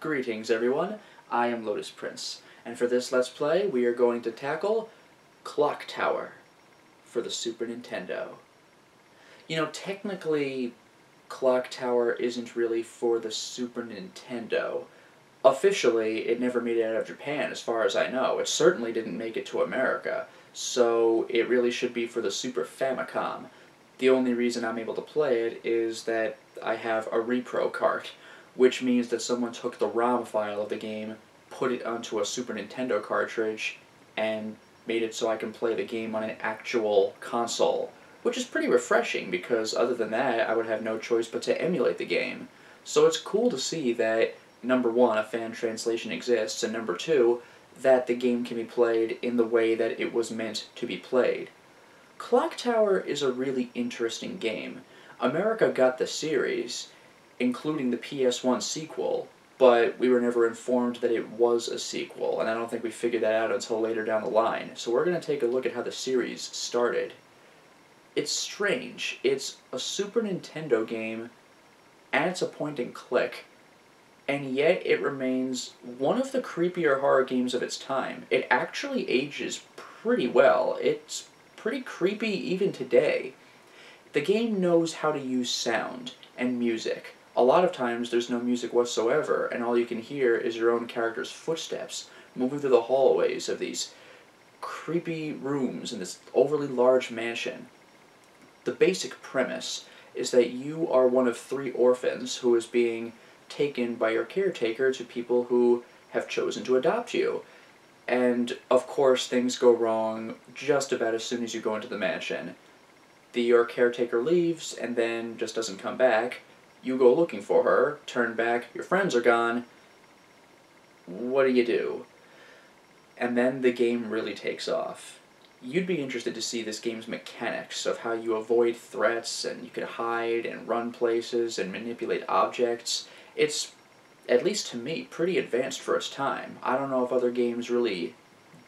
Greetings everyone, I am Lotus Prince, and for this Let's Play we are going to tackle Clock Tower for the Super Nintendo. You know, technically Clock Tower isn't really for the Super Nintendo. Officially, it never made it out of Japan as far as I know. It certainly didn't make it to America, so it really should be for the Super Famicom. The only reason I'm able to play it is that I have a repro cart which means that someone took the ROM file of the game, put it onto a Super Nintendo cartridge, and made it so I can play the game on an actual console, which is pretty refreshing because other than that, I would have no choice but to emulate the game. So it's cool to see that, number one, a fan translation exists, and number two, that the game can be played in the way that it was meant to be played. Clock Tower is a really interesting game. America got the series, including the PS1 sequel, but we were never informed that it was a sequel, and I don't think we figured that out until later down the line. So we're going to take a look at how the series started. It's strange. It's a Super Nintendo game, and it's a point and click, and yet it remains one of the creepier horror games of its time. It actually ages pretty well. It's pretty creepy even today. The game knows how to use sound and music a lot of times there's no music whatsoever, and all you can hear is your own character's footsteps moving through the hallways of these creepy rooms in this overly large mansion. The basic premise is that you are one of three orphans who is being taken by your caretaker to people who have chosen to adopt you. And of course, things go wrong just about as soon as you go into the mansion. The, your caretaker leaves and then just doesn't come back, you go looking for her, turn back, your friends are gone. What do you do? And then the game really takes off. You'd be interested to see this game's mechanics of how you avoid threats and you can hide and run places and manipulate objects. It's, at least to me, pretty advanced for its time. I don't know if other games really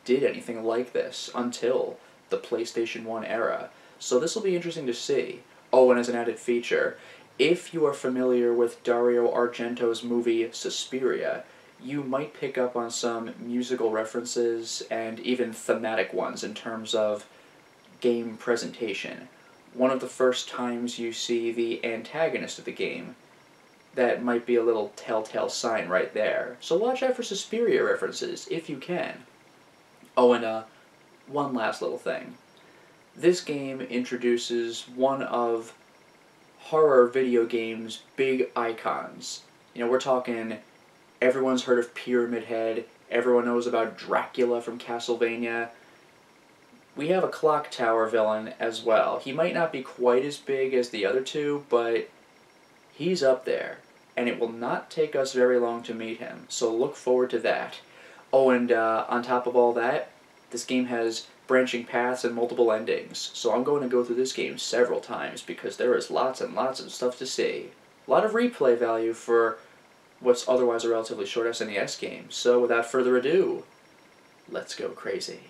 did anything like this until the PlayStation 1 era. So this will be interesting to see. Oh, and as an added feature, if you are familiar with Dario Argento's movie Suspiria, you might pick up on some musical references and even thematic ones in terms of game presentation. One of the first times you see the antagonist of the game, that might be a little telltale sign right there. So watch out for Suspiria references, if you can. Oh, and uh, one last little thing. This game introduces one of horror video games big icons. You know, we're talking everyone's heard of Pyramid Head, everyone knows about Dracula from Castlevania. We have a clock tower villain as well. He might not be quite as big as the other two, but he's up there. And it will not take us very long to meet him, so look forward to that. Oh, and uh, on top of all that, this game has branching paths and multiple endings, so I'm going to go through this game several times because there is lots and lots of stuff to see. A lot of replay value for what's otherwise a relatively short SNES game, so without further ado, let's go crazy.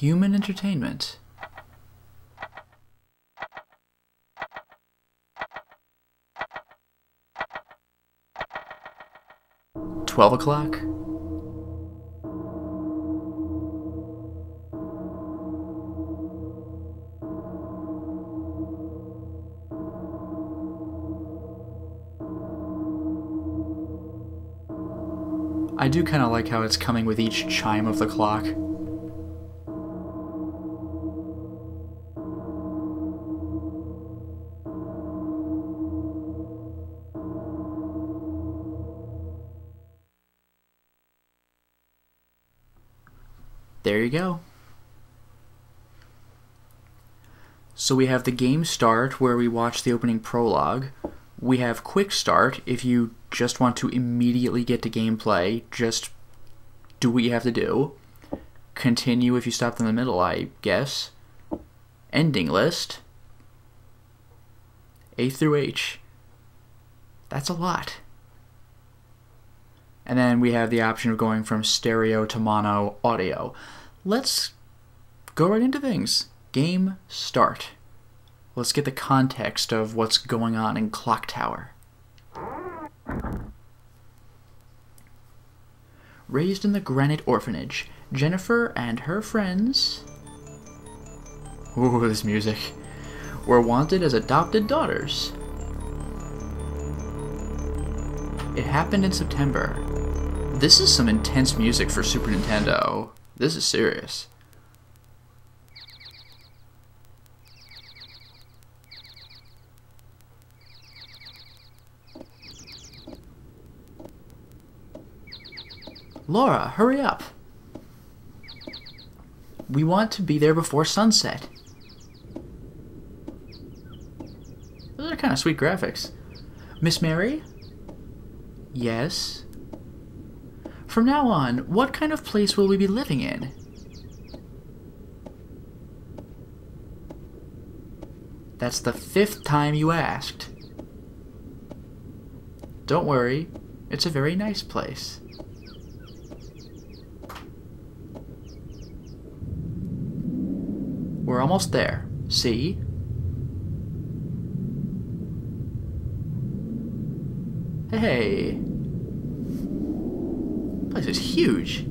Human entertainment. Twelve o'clock? I do kind of like how it's coming with each chime of the clock. There you go. So we have the game start where we watch the opening prologue. We have quick start if you just want to immediately get to gameplay, just do what you have to do. Continue if you stopped in the middle, I guess. Ending list. A through H. That's a lot. And then we have the option of going from stereo to mono audio. Let's go right into things. Game start. Let's get the context of what's going on in Clock Tower. Raised in the Granite Orphanage, Jennifer and her friends. Ooh, this music. Were wanted as adopted daughters. It happened in September. This is some intense music for Super Nintendo. This is serious. Laura, hurry up. We want to be there before sunset. Those are kind of sweet graphics. Miss Mary? Yes? From now on, what kind of place will we be living in? That's the fifth time you asked. Don't worry, it's a very nice place. We're almost there. See? Hey. Place is huge.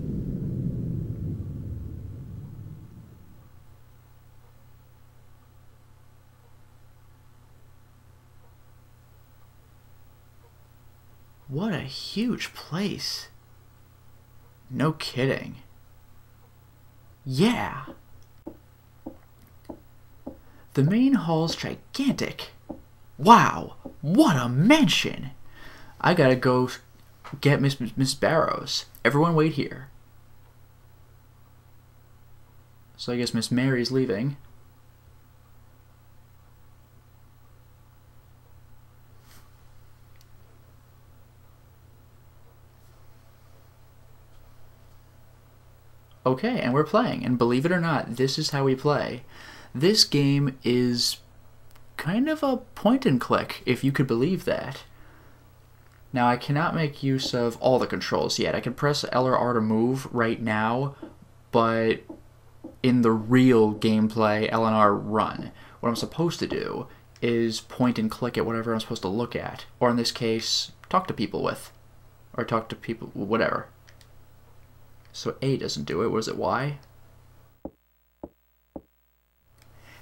What a huge place. No kidding. Yeah. The main hall's gigantic. Wow, what a mansion! I gotta go get Miss Miss Barrows. Everyone wait here. So I guess Miss Mary's leaving. Okay, and we're playing. And believe it or not, this is how we play. This game is kind of a point and click, if you could believe that. Now, I cannot make use of all the controls yet. I can press L or R to move right now, but in the real gameplay, L and R run. What I'm supposed to do is point and click at whatever I'm supposed to look at, or in this case, talk to people with, or talk to people, whatever. So A doesn't do it. Was it Y?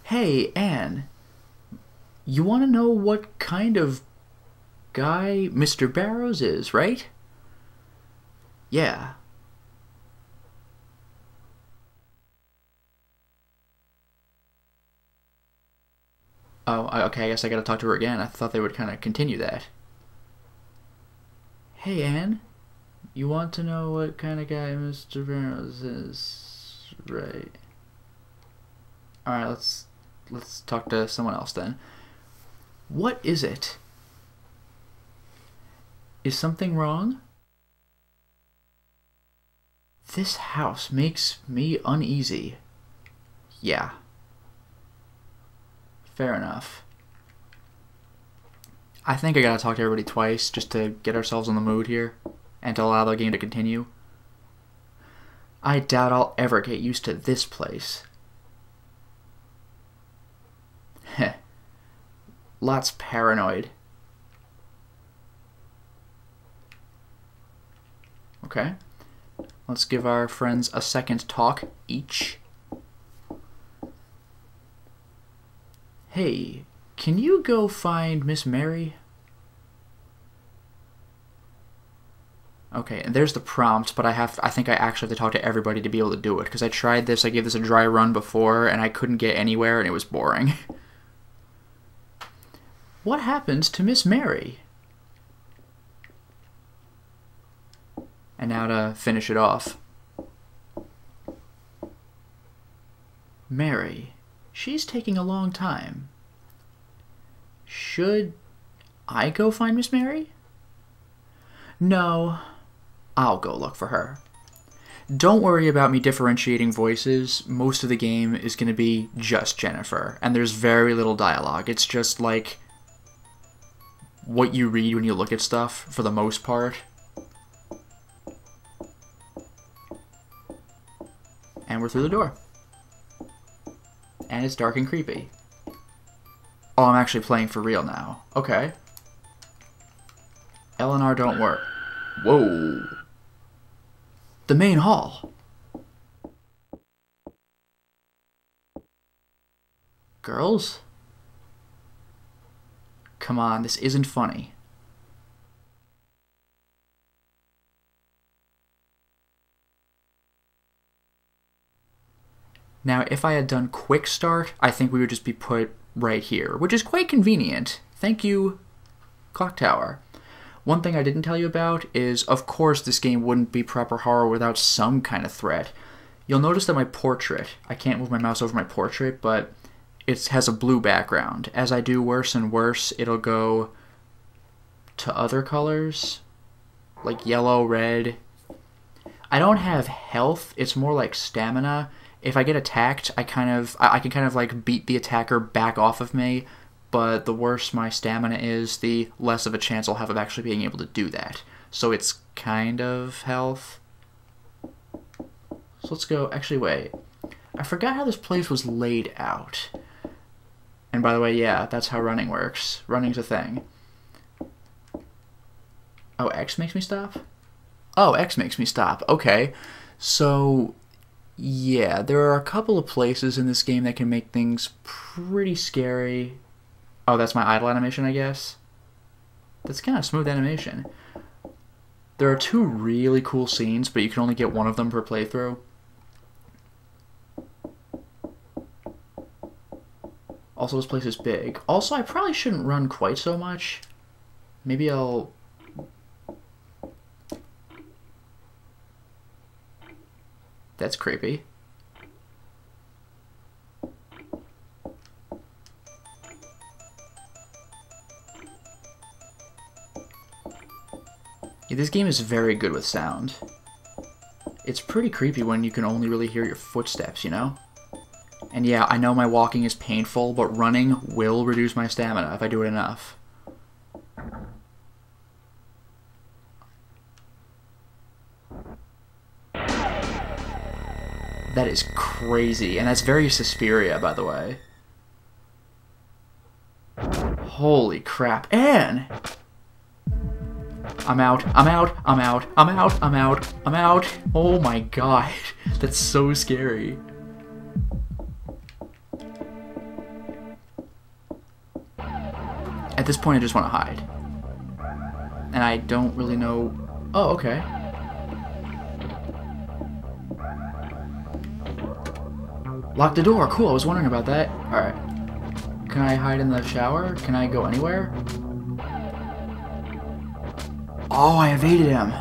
Hey, Anne. You want to know what kind of guy Mr. Barrows is, right? Yeah. Oh, okay, I guess I gotta talk to her again. I thought they would kind of continue that. Hey, Anne. You want to know what kind of guy Mr. Barrows is, right? Alright, let's let's talk to someone else then. What is it? Is something wrong? This house makes me uneasy. Yeah. Fair enough. I think I gotta talk to everybody twice just to get ourselves in the mood here and to allow the game to continue. I doubt I'll ever get used to this place. Heh. Lots paranoid. Okay. Let's give our friends a second talk each. Hey, can you go find Miss Mary? Okay, and there's the prompt, but I have I think I actually have to talk to everybody to be able to do it because I tried this, I gave this a dry run before and I couldn't get anywhere and it was boring. what happens to Miss Mary? And now to finish it off. Mary. She's taking a long time. Should I go find Miss Mary? No, I'll go look for her. Don't worry about me differentiating voices. Most of the game is going to be just Jennifer, and there's very little dialogue. It's just like what you read when you look at stuff for the most part. And we're through the door. And it's dark and creepy. Oh, I'm actually playing for real now. Okay. Eleanor don't work. Whoa. The main hall. Girls? Come on, this isn't funny. Now, if I had done quick start, I think we would just be put right here, which is quite convenient. Thank you, Clock Tower. One thing I didn't tell you about is, of course, this game wouldn't be proper horror without some kind of threat. You'll notice that my portrait, I can't move my mouse over my portrait, but it has a blue background. As I do worse and worse, it'll go to other colors, like yellow, red. I don't have health, it's more like stamina, if I get attacked, I kind of I, I can kind of like beat the attacker back off of me, but the worse my stamina is, the less of a chance I'll have of actually being able to do that. So it's kind of health. So let's go. Actually, wait. I forgot how this place was laid out. And by the way, yeah, that's how running works. Running's a thing. Oh, X makes me stop? Oh, X makes me stop. Okay. So yeah, there are a couple of places in this game that can make things pretty scary. Oh, that's my idle animation, I guess. That's kind of smooth animation. There are two really cool scenes, but you can only get one of them per playthrough. Also, this place is big. Also, I probably shouldn't run quite so much. Maybe I'll That's creepy. Yeah, this game is very good with sound. It's pretty creepy when you can only really hear your footsteps, you know? And yeah, I know my walking is painful, but running will reduce my stamina if I do it enough. That is crazy. And that's very Suspiria, by the way. Holy crap. Anne! I'm out, I'm out, I'm out, I'm out, I'm out, I'm out. Oh my god. That's so scary. At this point, I just want to hide. And I don't really know... Oh, okay. Lock the door. Cool, I was wondering about that. Alright. Can I hide in the shower? Can I go anywhere? Oh, I evaded him.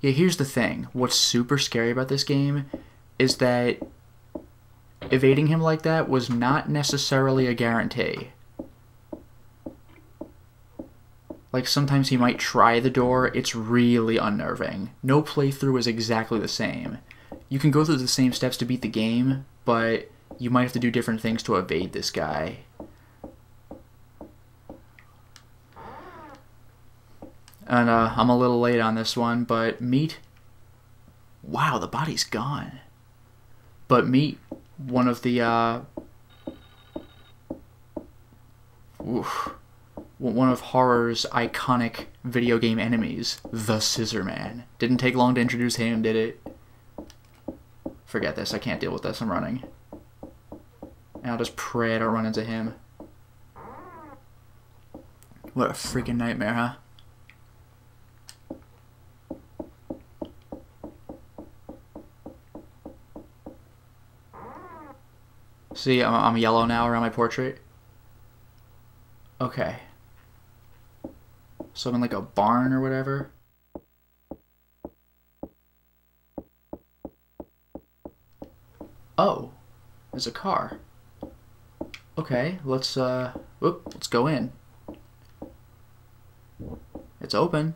Yeah, here's the thing. What's super scary about this game is that evading him like that was not necessarily a guarantee. Like sometimes he might try the door, it's really unnerving. No playthrough is exactly the same. You can go through the same steps to beat the game, but you might have to do different things to evade this guy. And uh, I'm a little late on this one, but meet. Wow, the body's gone. But meet one of the. Uh... Oof one of horror's iconic video game enemies, the Scissor Man. Didn't take long to introduce him, did it? Forget this, I can't deal with this, I'm running. And I'll just pray I don't run into him. What a freaking nightmare, huh? See, I'm, I'm yellow now around my portrait. Okay. So I'm in like a barn or whatever. Oh, there's a car. Okay, let's uh, whoop, let's go in. It's open.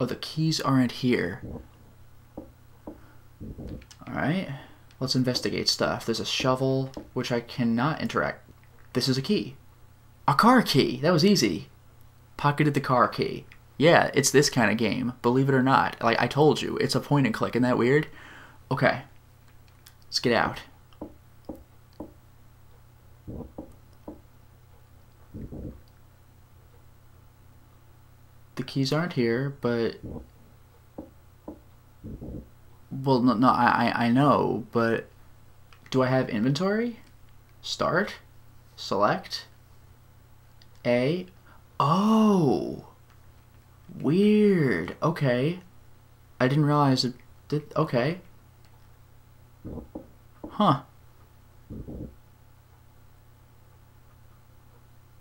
Oh, the keys aren't here. Alright, let's investigate stuff. There's a shovel, which I cannot interact. This is a key. A car key! That was easy. Pocketed the car key. Yeah, it's this kind of game, believe it or not. Like I told you, it's a point and click. Isn't that weird? Okay. Let's get out. The keys aren't here, but well, no, no, I, I know, but do I have inventory? Start, select, A. Oh, weird. Okay, I didn't realize it did. Okay, huh.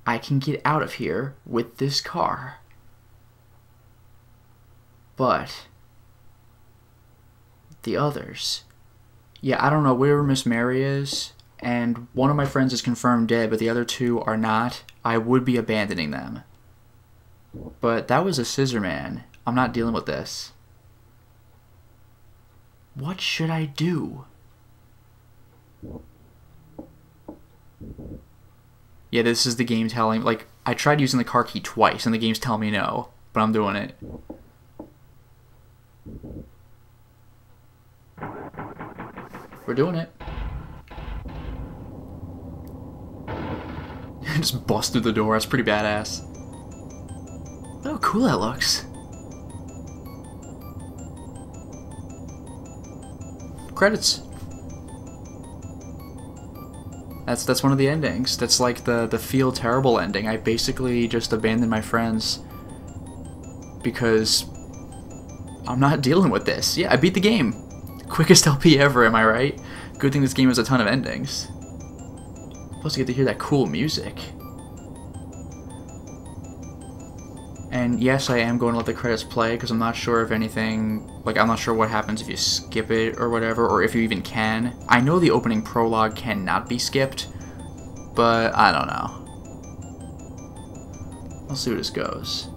I can get out of here with this car. But the others. Yeah, I don't know where Miss Mary is, and one of my friends is confirmed dead, but the other two are not. I would be abandoning them. But that was a scissor man. I'm not dealing with this. What should I do? Yeah, this is the game telling. Like, I tried using the car key twice, and the game's telling me no, but I'm doing it. We're doing it. Just bust through the door. That's pretty badass. Look how cool that looks. Credits. That's that's one of the endings. That's like the the feel terrible ending. I basically just abandoned my friends because I'm not dealing with this. Yeah, I beat the game. Quickest LP ever, am I right? Good thing this game has a ton of endings. Plus, you get to hear that cool music. And yes, I am going to let the credits play because I'm not sure if anything, like I'm not sure what happens if you skip it or whatever, or if you even can. I know the opening prologue cannot be skipped, but I don't know. Let's see where this goes.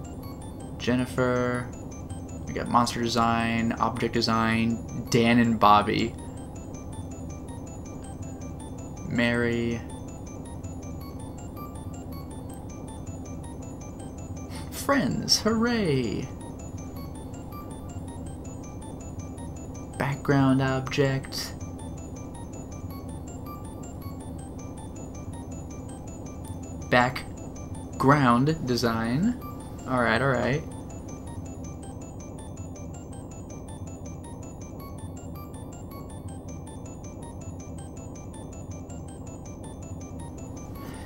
Jennifer, we got monster design, object design, Dan and Bobby. Mary. Friends, hooray! Background object. Background design. Alright, alright.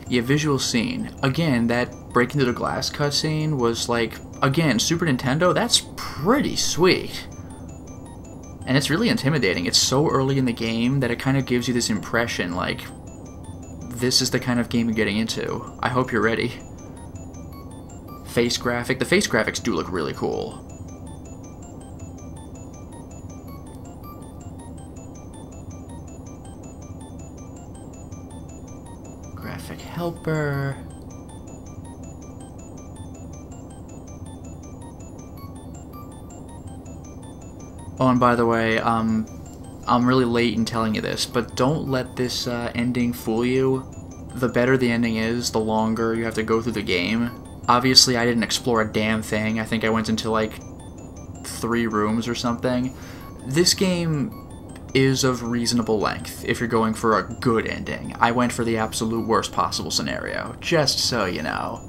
Yeah, visual scene. Again, that breaking through the glass cutscene was like, again, Super Nintendo, that's pretty sweet. And it's really intimidating. It's so early in the game that it kind of gives you this impression like, this is the kind of game you're getting into. I hope you're ready. Face graphic. The face graphics do look really cool. Helper. Oh, and by the way, um, I'm really late in telling you this, but don't let this uh, ending fool you. The better the ending is, the longer you have to go through the game. Obviously, I didn't explore a damn thing. I think I went into like three rooms or something. This game is of reasonable length if you're going for a good ending. I went for the absolute worst possible scenario, just so you know.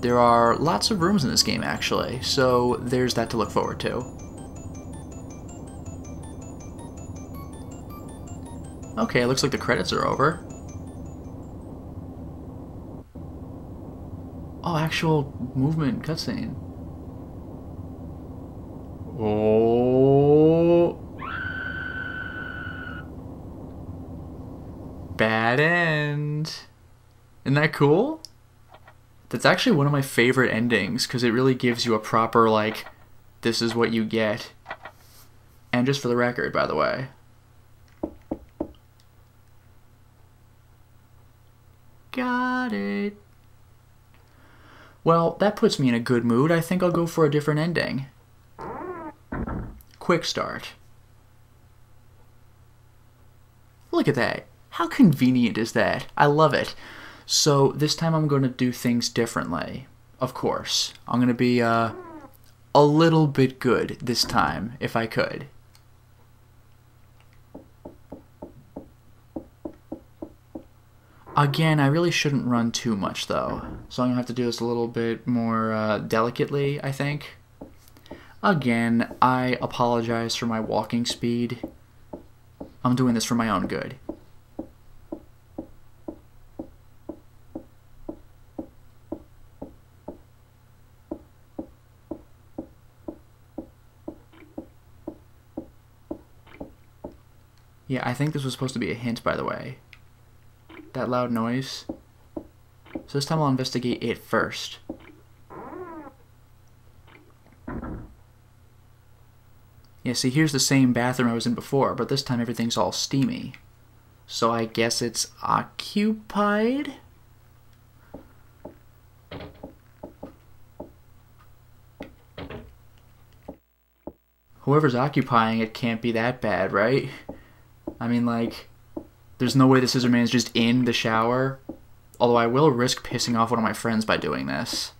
There are lots of rooms in this game, actually, so there's that to look forward to. Okay, it looks like the credits are over. Oh, actual movement cutscene. Oh. Bad end. Isn't that cool? That's actually one of my favorite endings because it really gives you a proper, like, this is what you get And just for the record, by the way. Got it. Well, that puts me in a good mood. I think I'll go for a different ending. Quick start. Look at that. How convenient is that? I love it. So this time I'm going to do things differently. Of course. I'm going to be uh, a little bit good this time, if I could. Again, I really shouldn't run too much though, so I'm gonna have to do this a little bit more uh, delicately, I think. Again, I apologize for my walking speed. I'm doing this for my own good. Yeah, I think this was supposed to be a hint, by the way that loud noise. So this time I'll investigate it first. Yeah, see, here's the same bathroom I was in before, but this time everything's all steamy. So I guess it's occupied? Whoever's occupying it can't be that bad, right? I mean, like, there's no way the Scissor Man is just in the shower. Although I will risk pissing off one of my friends by doing this.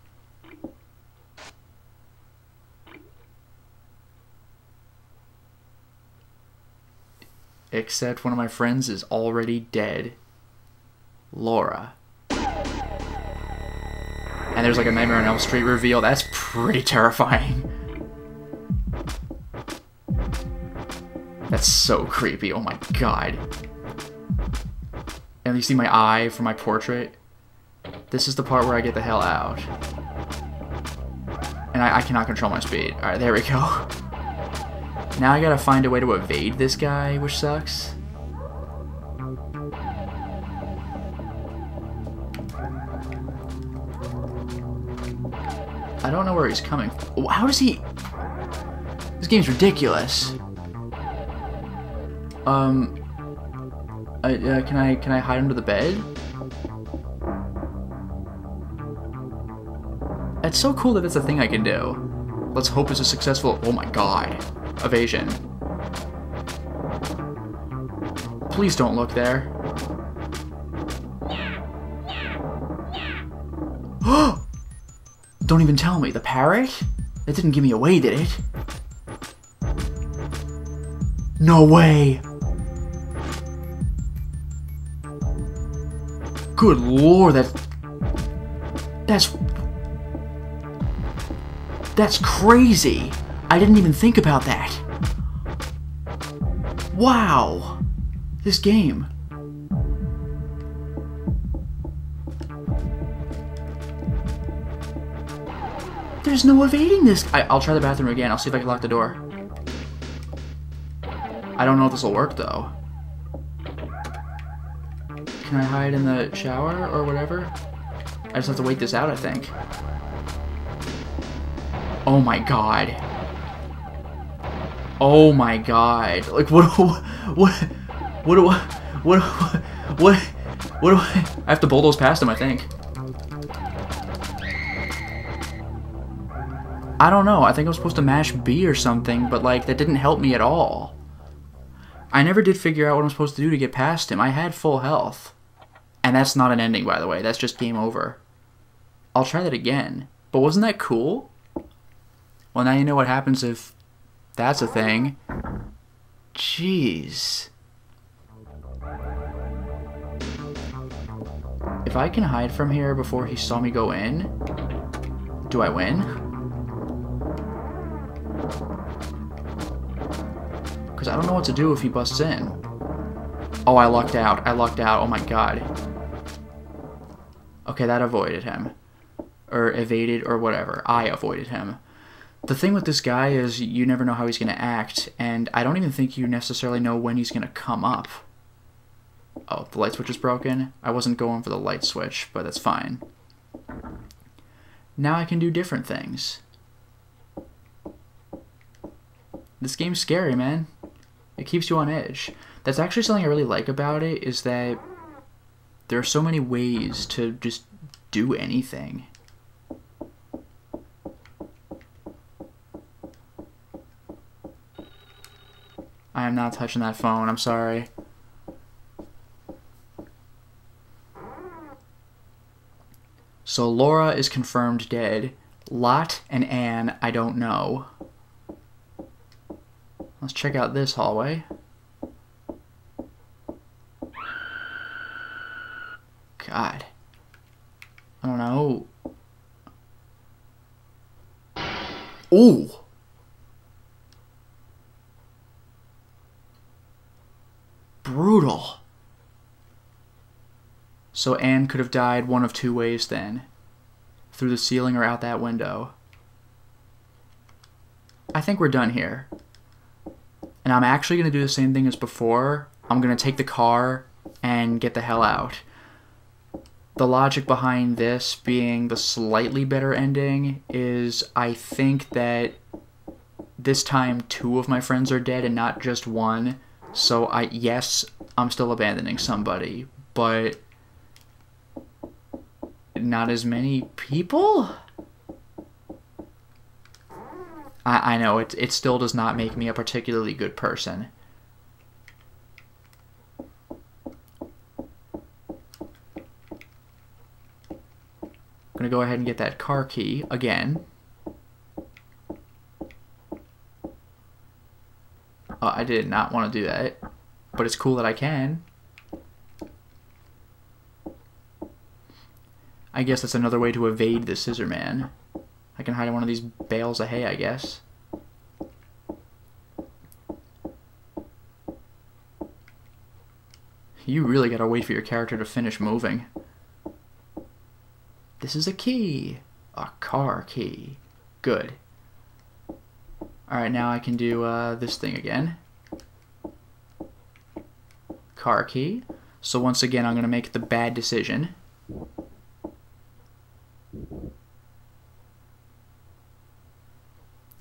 Except one of my friends is already dead. Laura. And there's like a Nightmare on Elm Street reveal. That's pretty terrifying. That's so creepy. Oh my god and you see my eye for my portrait. This is the part where I get the hell out. And I, I cannot control my speed. Alright, there we go. Now I gotta find a way to evade this guy, which sucks. I don't know where he's coming. How does he... This game's ridiculous. Um, uh, uh, can I can I hide under the bed? It's so cool that that's a thing I can do. Let's hope it's a successful. Oh my god, evasion. Please don't look there. don't even tell me. The parrot? It didn't give me away, did it? No way! Good lord, that... That's... That's crazy! I didn't even think about that. Wow! This game. There's no evading this. I, will try the bathroom again. I'll see if I can lock the door. I don't know if this will work, though. Can I hide in the shower or whatever? I just have to wait this out, I think. Oh my god. Oh my god. Like, what what, what do I, what, what, what do I, I have to bulldoze past him, I think. I don't know, I think I was supposed to mash B or something, but like, that didn't help me at all. I never did figure out what I'm supposed to do to get past him. I had full health. And that's not an ending, by the way. That's just game over. I'll try that again. But wasn't that cool? Well, now you know what happens if that's a thing. Jeez. If I can hide from here before he saw me go in, do I win? Because I don't know what to do if he busts in. Oh, I lucked out. I lucked out. Oh my god. Okay, that avoided him. Or evaded, or whatever. I avoided him. The thing with this guy is you never know how he's going to act, and I don't even think you necessarily know when he's going to come up. Oh, the light switch is broken. I wasn't going for the light switch, but that's fine. Now I can do different things. This game's scary, man. It keeps you on edge. That's actually something I really like about it is that there are so many ways to just do anything. I am not touching that phone. I'm sorry. So Laura is confirmed dead. Lot and Anne, I don't know. Let's check out this hallway. God. I don't know. Ooh. Brutal. So Anne could have died one of two ways then through the ceiling or out that window. I think we're done here. And I'm actually going to do the same thing as before. I'm going to take the car and get the hell out. The logic behind this being the slightly better ending is I think that this time two of my friends are dead and not just one. So I yes, I'm still abandoning somebody, but not as many people? I, I know, it, it still does not make me a particularly good person. I'm going to go ahead and get that car key again. Uh, I did not want to do that, but it's cool that I can. I guess that's another way to evade the scissor man. I can hide in one of these bales of hay, I guess. You really gotta wait for your character to finish moving. This is a key. A car key. Good. Alright, now I can do uh, this thing again. Car key. So once again, I'm going to make the bad decision.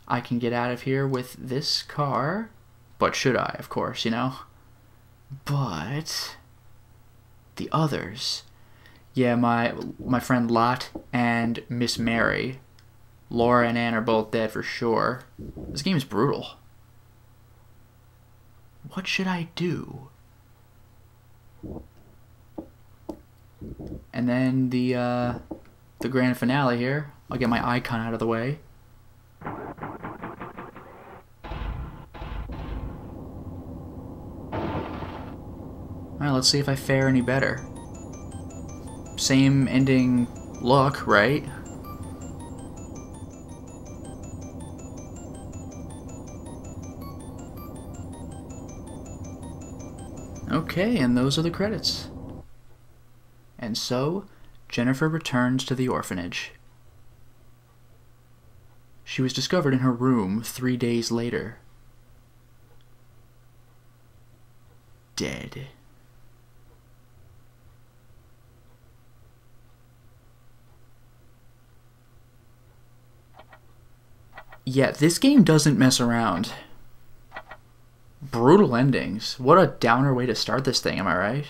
I can get out of here with this car. But should I, of course, you know? But the others. Yeah, my my friend Lot and Miss Mary. Laura and Anne are both dead for sure. This game is brutal. What should I do? And then the uh, the grand finale here. I'll get my icon out of the way. Alright, let's see if I fare any better. Same ending look, right? Okay, and those are the credits. And so, Jennifer returns to the orphanage. She was discovered in her room three days later. Dead. Yeah, this game doesn't mess around. Brutal endings. What a downer way to start this thing, am I right?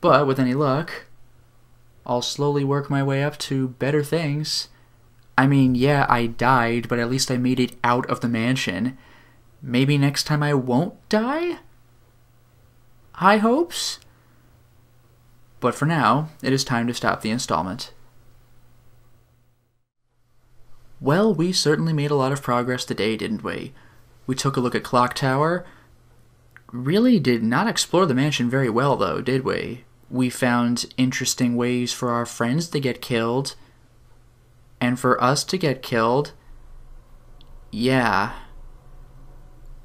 But with any luck, I'll slowly work my way up to better things. I mean, yeah, I died, but at least I made it out of the mansion. Maybe next time I won't die? High hopes? But for now, it is time to stop the installment. Well, we certainly made a lot of progress today, didn't we? We took a look at Clock Tower. Really did not explore the mansion very well, though, did we? We found interesting ways for our friends to get killed, and for us to get killed. Yeah.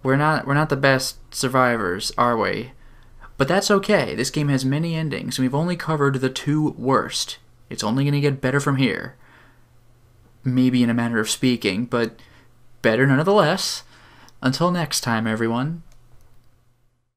We're not we're not the best survivors, are we? But that's okay. This game has many endings, and we've only covered the two worst. It's only going to get better from here maybe in a manner of speaking, but better nonetheless. Until next time, everyone,